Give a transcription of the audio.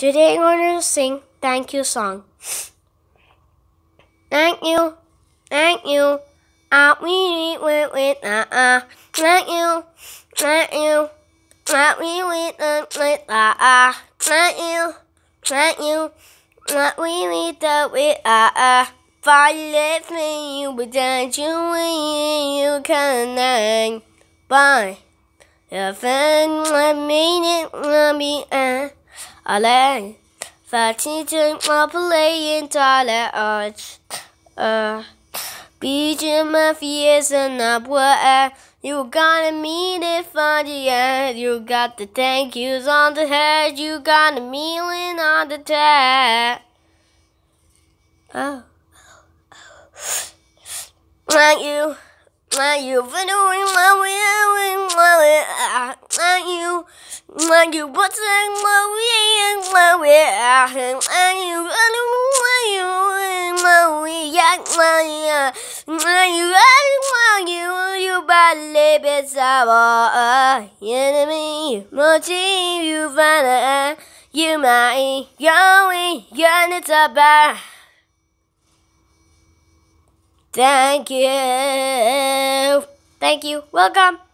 Today I'm going to sing thank you song. Thank you, thank you. I we went with uh uh. Thank you, thank you. I we went with uh uh. Thank you, thank you. I we went with uh uh. Violet me without you you can Bye. If I made it, let me uh aleng. fighting, ma playing dale arch. Beating my fears and up where you gotta meet it for the end. You got the thank yous on the head. You got the mealing on the tag. Oh. Thank you. Thank you for doing my way. Thank you. Thank you for saying my you badly beside our enemy. Motive you find you might going you're not Thank you. Thank you. Welcome.